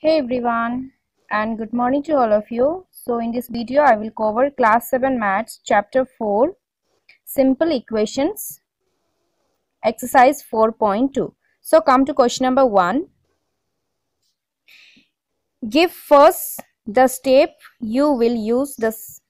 Hey everyone and good morning to all of you. So in this video I will cover class 7 maths chapter 4 simple equations exercise 4.2. So come to question number 1. Give first the step you will use this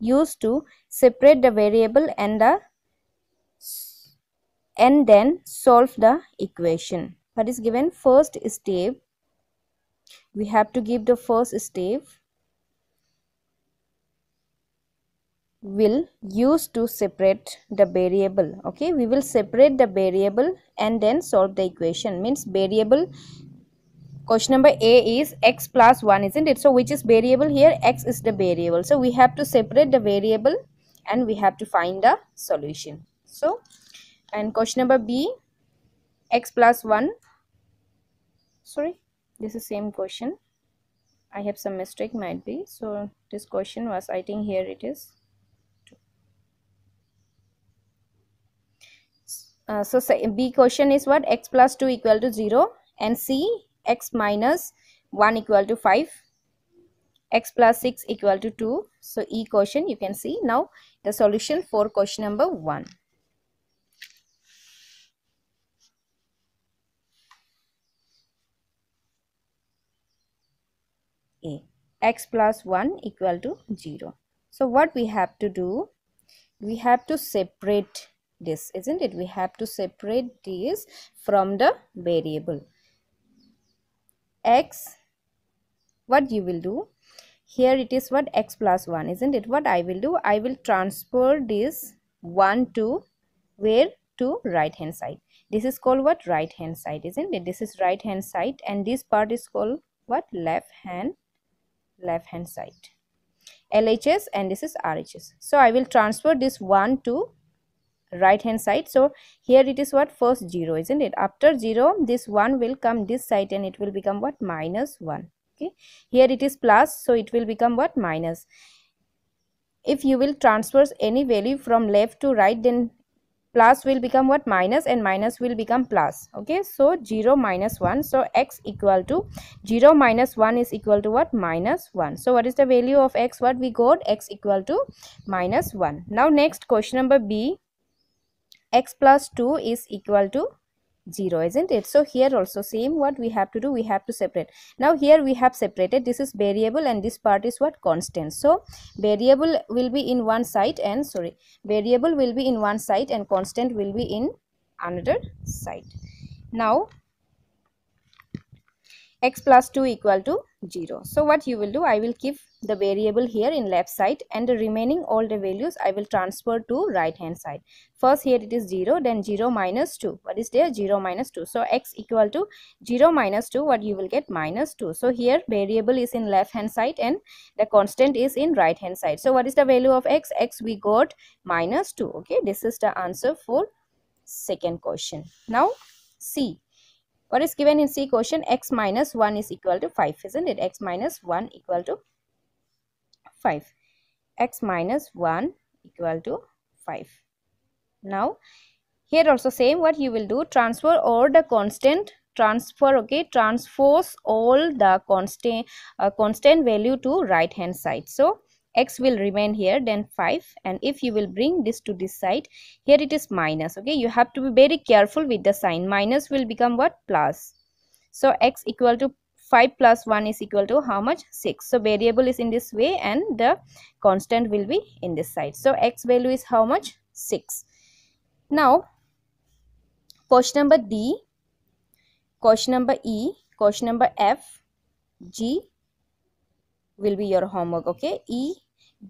use to separate the variable and the and then solve the equation. What is given first step we have to give the first step. Will use to separate the variable okay? We will separate the variable and then solve the equation. Means variable question number a is x plus 1 isn't it? So which is variable here? X is the variable. So we have to separate the variable and we have to find the solution. So and question number b x plus 1 sorry this is same question. I have some mistake might be. So this question was i think here it is. Uh, so b question is what? X plus 2 equal to 0 and c x minus 1 equal to 5 x plus 6 equal to 2 so e question you can see. Now the solution for question number 1 a. X plus 1 equal to 0 so what we have to do? We have to separate this isn't it? We have to separate this from the variable. X what you will do? Here it is what x plus 1 isn't it? What i will do? I will transfer this 1 to where? To right hand side. This is called what? Right hand side isn't it? This is right hand side and this part is called what? Left hand left hand side LHS and this is RHS. So I will transfer this 1 to right hand side. So here it is what first 0 isn't it? After 0 this 1 will come this side and it will become what minus 1. Okay. Here it is plus so it will become what minus. If you will transfer any value from left to right then plus will become what? Minus and minus will become plus. Okay so 0 minus 1 so x equal to 0 minus 1 is equal to what? Minus 1 so what is the value of x? What we got? X equal to minus 1 now next question number b. X plus 2 is equal to 0 isn't it? So here also same what we have to do we have to separate. Now here we have separated this is variable and this part is what? Constant. So variable will be in one side and sorry variable will be in one side and constant will be in another side. Now x plus 2 equal to 0 so what you will do i will keep the variable here in left side and the remaining all the values I will transfer to right hand side. First here it is 0 then 0 minus 2. What is there? 0 minus 2. So x equal to 0 minus 2 what you will get minus 2. So here variable is in left hand side and the constant is in right hand side. So what is the value of x? x we got minus 2. Okay this is the answer for second question. Now C what is given in C question x minus 1 is equal to 5 isn't it? X minus 1 equal to 5 x minus 1 equal to 5 now here also same what you will do. Transfer all the constant transfer okay transpose all the constant uh, constant value to right hand side. So x will remain here then 5 and if you will bring this to this side here it is minus okay? You have to be very careful with the sign. Minus will become what? Plus. So x equal to 5 plus 1 is equal to how much? 6 so variable is in this way and the constant will be in this side. So x value is how much? 6 now question number d question number e question number f g will be your homework okay? E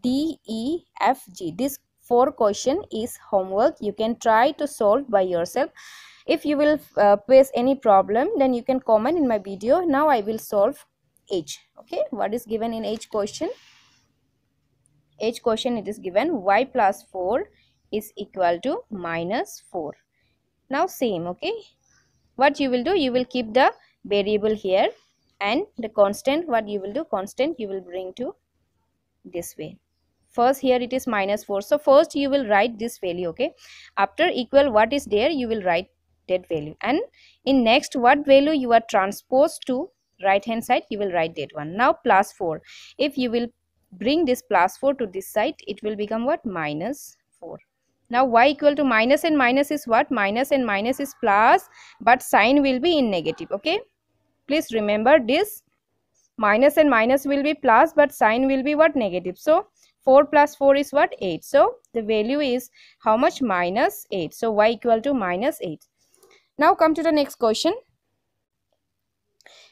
d e f g. This four question is homework. You can try to solve by yourself. If you will uh, face any problem then you can comment in my video. Now i will solve h. Okay? What is given in h question? H question it is given. Y plus 4 is equal to minus 4 now same okay? What you will do you will keep the variable here and the constant. What you will do constant you will bring to this way. First here it is minus 4 so first you will write this value okay? After equal what is there you will write that value. And in next what value you are transposed to right hand side you will write that one. Now plus 4 if you will bring this plus 4 to this side it will become what? Minus 4 now y equal to minus and minus is what? Minus and minus is plus but sign will be in negative okay? Please remember this minus and minus will be plus but sign will be what? Negative. So 4 plus 4 is what? 8 so the value is how much? Minus 8 so y equal to minus 8 now come to the next question.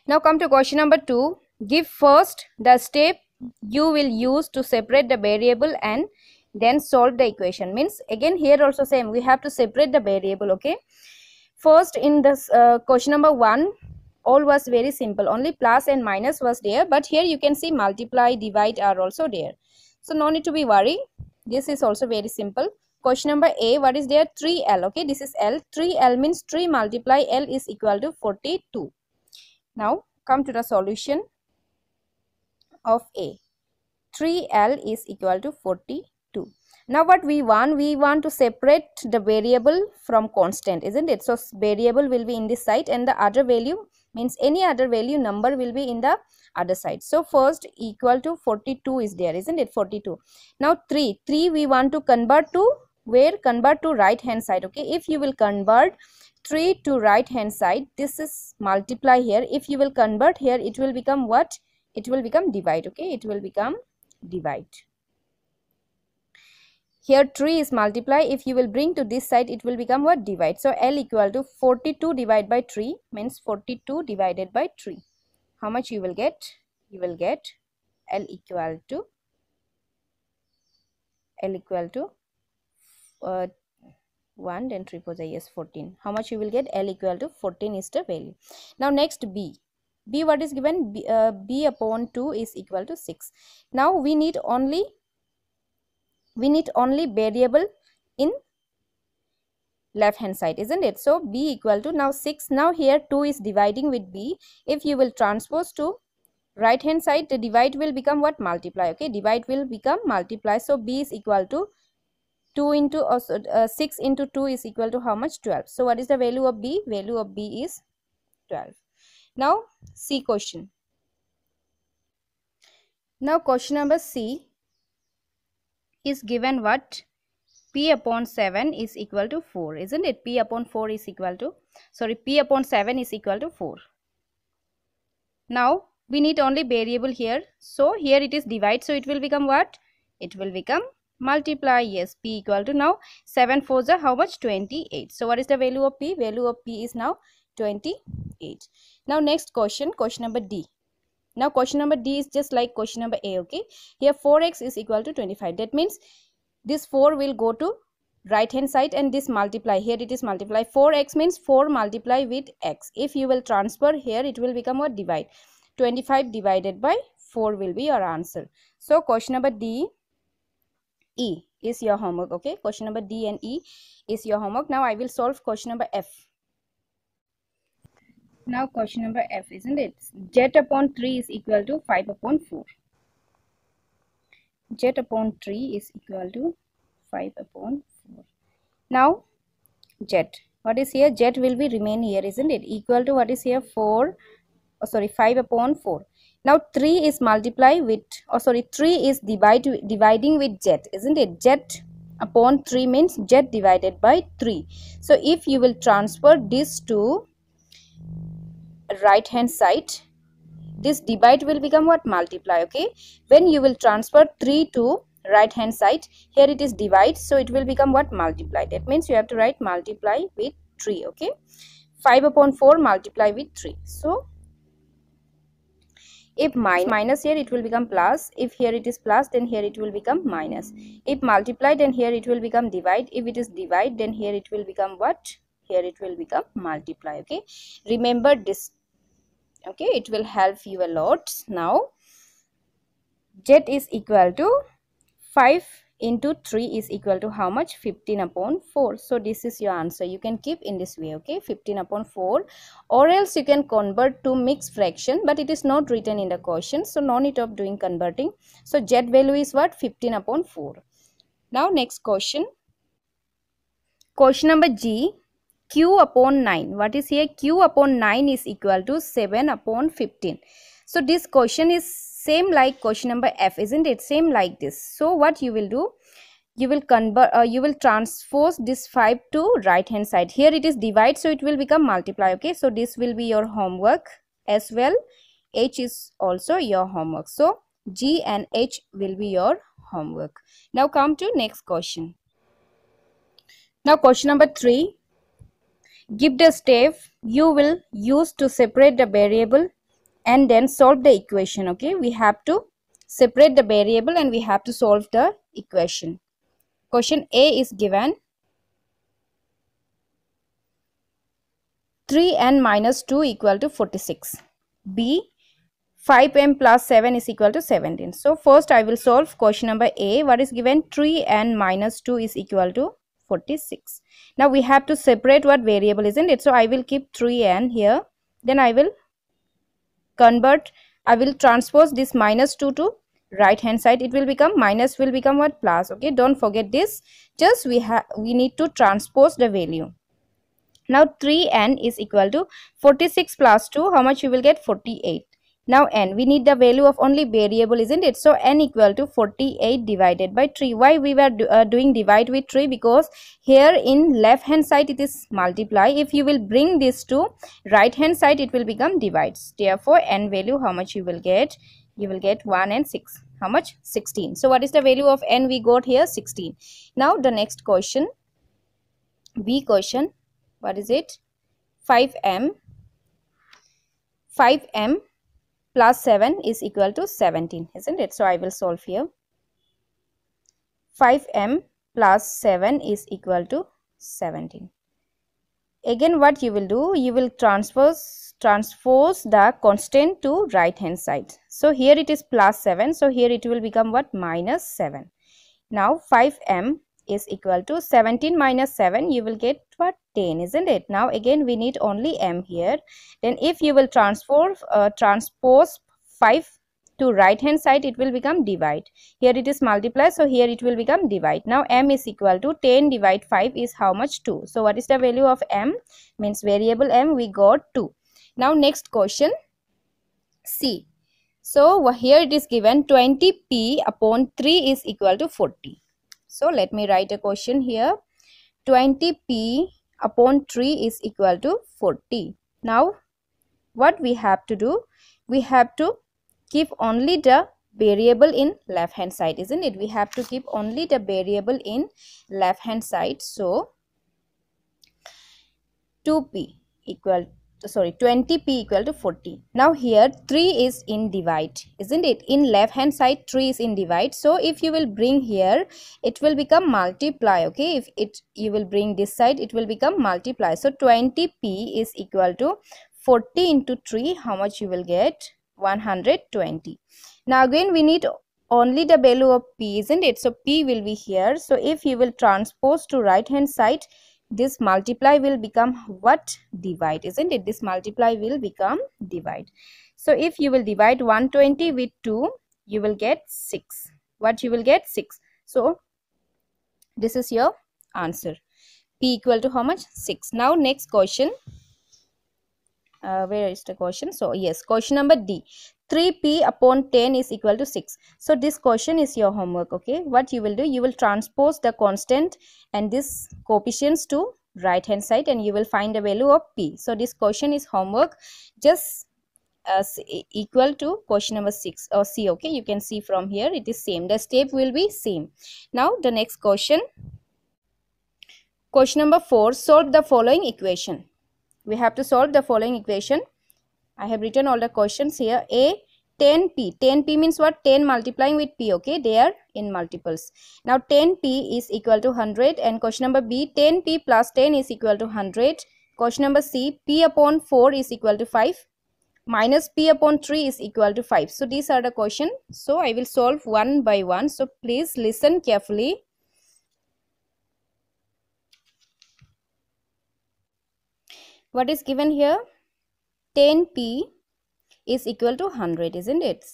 Now come to question number 2 give first the step you will use to separate the variable and then solve the equation. Means again here also same. We have to separate the variable okay? First in this uh, question number 1 all was very simple. Only plus and minus was there but here you can see multiply divide are also there. So no need to be worried this is also very simple. Question number a what is there? 3l okay? This is l. 3l means 3 multiply l is equal to 42 now come to the solution of a. 3l is equal to 42 now what we want we want to separate the variable from constant isn't it? So variable will be in this side and the other value means any other value number will be in the other side. So first equal to 42 is there isn't it? 42 now 3 3 we want to convert to where? Convert to right hand side okay? If you will convert 3 to right hand side this is multiply here. If you will convert here it will become what? It will become divide okay? It will become divide here 3 is multiply if you will bring to this side it will become what? Divide. So l equal to 42 divided by 3 means 42 divided by 3 how much you will get? You will get l equal to l equal to uh, 1 then 3 4 yes 14 how much you will get? L equal to 14 is the value. Now next b. B what is given? B, uh, b upon 2 is equal to 6 now we need only we need only variable in left hand side isn't it? So b equal to now 6 now here 2 is dividing with b. If you will transpose to right hand side the divide will become what? Multiply okay? Divide will become multiply. So b is equal to 2 into uh, 6 into 2 is equal to how much? 12 so what is the value of b? Value of b is 12 now c question. Now question number c is given what? P upon 7 is equal to 4 isn't it? P upon 4 is equal to sorry p upon 7 is equal to 4 now we need only variable here. So here it is divide so it will become what? It will become multiply yes p equal to now 7 4s are how much? 28 so what is the value of p? Value of p is now 28 now next question question number d now question number d is just like question number a okay? Here 4x is equal to 25 that means this 4 will go to right hand side and this multiply. Here it is multiply. 4x means 4 multiply with x. If you will transfer here it will become what divide. 25 divided by 4 will be your answer. So question number d e is your homework okay? Question number d and e is your homework. Now i will solve question number f now question number F isn't it? Z upon 3 is equal to 5 upon 4. Z upon 3 is equal to 5 upon 4. Now Z. What is here? Z will be remain here isn't it? Equal to what is here? 4. Oh, sorry 5 upon 4. Now 3 is multiply with oh sorry 3 is divide, dividing with Z isn't it? Z upon 3 means Z divided by 3. So if you will transfer this to right hand side. This divide will become what? Multiply okay? When you will transfer 3 to right hand side here it is divide so it will become what? Multiply. That means you have to write multiply with 3 okay? 5 upon 4 multiply with 3 so if minus here it will become plus. If here it is plus then here it will become minus. If multiply then here it will become divide. If it is divide then here it will become what? Here it will become multiply okay? Remember this okay it will help you a lot. Now z is equal to 5 into 3 is equal to how much? 15 upon 4 so this is your answer. You can keep in this way okay? 15 upon 4 or else you can convert to mixed fraction but it is not written in the question so no need of doing converting. So z value is what? 15 upon 4 now next question. Question number g q upon 9 what is here? Q upon 9 is equal to 7 upon 15 so this question is same like question number f isn't it? Same like this. So what you will do? You will convert uh, you will transpose this 5 to right hand side. Here it is divide so it will become multiply okay? So this will be your homework as well. H is also your homework. So g and h will be your homework. Now come to next question. Now question number 3 give the step you will use to separate the variable and then solve the equation okay? We have to separate the variable and we have to solve the equation. Question a is given. 3n minus 2 equal to 46 b 5m plus 7 is equal to 17 so first i will solve question number a. What is given? 3n minus 2 is equal to 46 now we have to separate what variable isn't it. So i will keep 3n here. Then i will convert i will transpose this minus 2 to right hand side. It will become minus will become what? Plus okay? Don't forget this. Just we have we need to transpose the value. Now 3n is equal to 46 plus 2 how much you will get? 48 now n, we need the value of only variable isn't it? So n equal to 48 divided by 3. Why we were do, uh, doing divide with 3? Because here in left hand side it is multiply. If you will bring this to right hand side it will become divides. Therefore n value how much you will get? You will get 1 and 6. How much? 16. So what is the value of n we got here? 16. Now the next question. B question. What is it? 5m. 5m plus 7 is equal to 17 isn't it? So i will solve here. 5m plus 7 is equal to 17 again what you will do you will transpose transpose the constant to right hand side. So here it is plus 7 so here it will become what? Minus 7 now 5m is equal to 17 minus 7 you will get what? 10 isn't it? Now again we need only m here. Then if you will transpose uh, transpose 5 to right hand side it will become divide. Here it is multiply so here it will become divide. Now m is equal to 10 divide 5 is how much? 2 so what is the value of m? Means variable m we got 2 now next question. C. So here it is given 20p upon 3 is equal to 40 so let me write a question here. 20p upon 3 is equal to 40. Now what we have to do? We have to keep only the variable in left hand side isn't it? We have to keep only the variable in left hand side. So 2p equal sorry 20p equal to 40 now here 3 is in divide isn't it? In left hand side 3 is in divide. So if you will bring here it will become multiply okay? If it you will bring this side it will become multiply. So 20p is equal to 40 into 3 how much you will get? 120 now again we need only the value of p isn't it? So p will be here. So if you will transpose to right hand side this multiply will become what? Divide isn't it? This multiply will become divide. So if you will divide 120 with 2 you will get 6 what you will get? 6 so this is your answer. P equal to how much? 6 now next question uh, where is the question? So yes question number d. 3p upon 10 is equal to 6 so this question is your homework okay? What you will do you will transpose the constant and this coefficients to right hand side and you will find the value of p. So this question is homework. Just as equal to question number 6 or c okay? You can see from here it is same. The step will be same. Now the next question. Question number 4 solve the following equation we have to solve the following equation I have written all the questions here. A 10p. 10p means what? 10 multiplying with p. Okay, they are in multiples. Now 10p is equal to 100 and question number B 10p plus 10 is equal to 100. Question number C p upon 4 is equal to 5 minus p upon 3 is equal to 5. So these are the question. So I will solve one by one. So please listen carefully. What is given here? 10p is equal to 100 isn't it?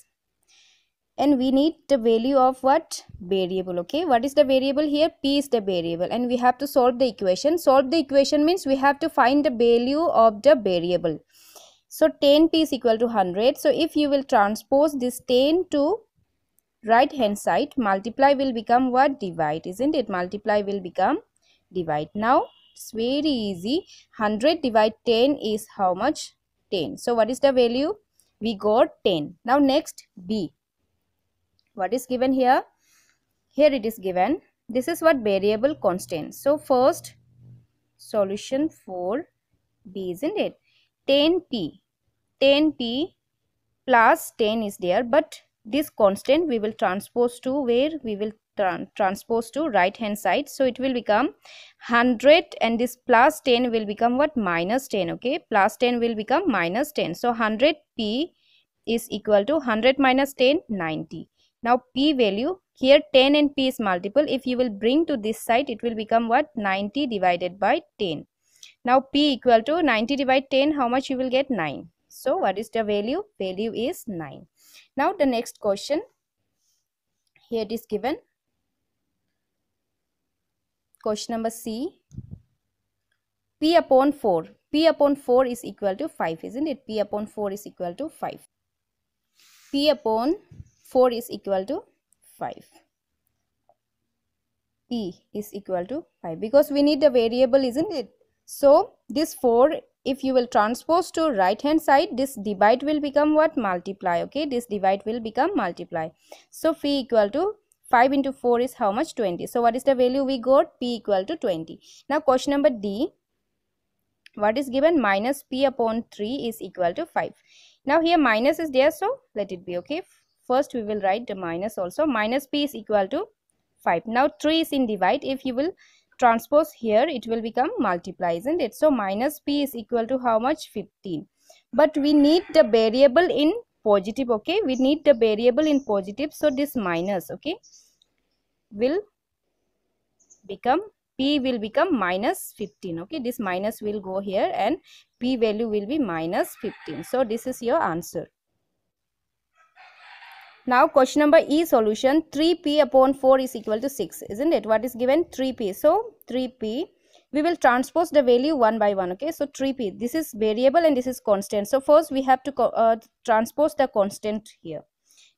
And we need the value of what? Variable okay? What is the variable here? P is the variable. And we have to solve the equation. Solve the equation means we have to find the value of the variable. So 10p is equal to 100 so if you will transpose this 10 to right hand side multiply will become what? Divide isn't it? Multiply will become divide. Now it's very easy. 100 divide 10 is how much? 10 so what is the value? We got 10 now next b. What is given here? Here it is given. This is what variable constant. So first solution for b isn't it? 10p 10p plus 10 is there but this constant we will transpose to where? We will tra transpose to right hand side. So it will become 100 and this plus 10 will become what? Minus 10 okay? Plus 10 will become minus 10 so 100 p is equal to 100 minus 10 90 now p value here 10 and p is multiple. If you will bring to this side it will become what? 90 divided by 10 now p equal to 90 divided 10 how much you will get? 9 so what is the value? Value is 9 now the next question here it is given question number c. P upon 4 p upon 4 is equal to 5 isn't it? P upon 4 is equal to 5 p upon 4 is equal to 5 p is equal to 5 because we need the variable isn't it? So this 4 if you will transpose to right hand side this divide will become what? Multiply okay? This divide will become multiply. So phi equal to 5 into 4 is how much? 20 so what is the value we got? P equal to 20 now question number d. What is given? Minus p upon 3 is equal to 5 now here minus is there so let it be okay? First we will write the minus also. Minus p is equal to 5 now 3 is in divide. If you will transpose here it will become multiply isn't it? So minus p is equal to how much? 15 but we need the variable in positive okay? We need the variable in positive so this minus okay? Will become p will become minus 15 okay? This minus will go here and p value will be minus 15 so this is your answer. Now question number E solution 3p upon 4 is equal to 6 isn't it? What is given? 3p so 3p we will transpose the value one by one okay? So 3p this is variable and this is constant. So first we have to uh, transpose the constant here.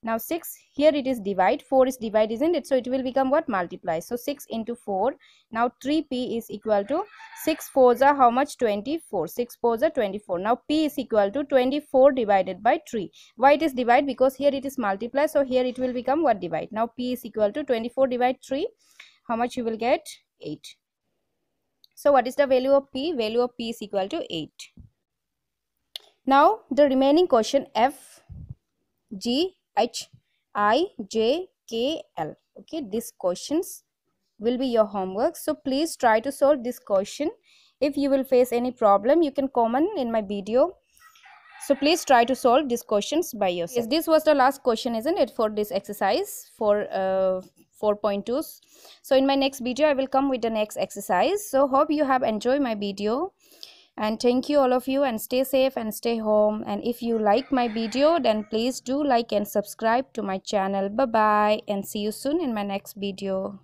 Now 6 here it is divide. 4 is divide isn't it? So it will become what? Multiply. So 6 into 4 now 3p is equal to 6 4s are how much? 24 6 4s are 24 now p is equal to 24 divided by 3 why it is divide? Because here it is multiply. So here it will become what? Divide. Now p is equal to 24 divide 3 how much you will get? 8 so what is the value of p value of p is equal to 8 now the remaining question f g H I J K L. Okay, these questions will be your homework. So please try to solve this question. If you will face any problem, you can comment in my video. So please try to solve these questions by yourself. Yes, this was the last question, isn't it, for this exercise for uh, 4.2s. So in my next video, I will come with the next exercise. So hope you have enjoyed my video and thank you all of you and stay safe and stay home and if you like my video then please do like and subscribe to my channel bye bye and see you soon in my next video